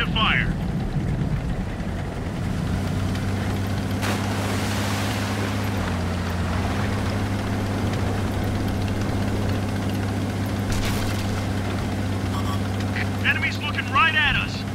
to fire. Enemies looking right at us.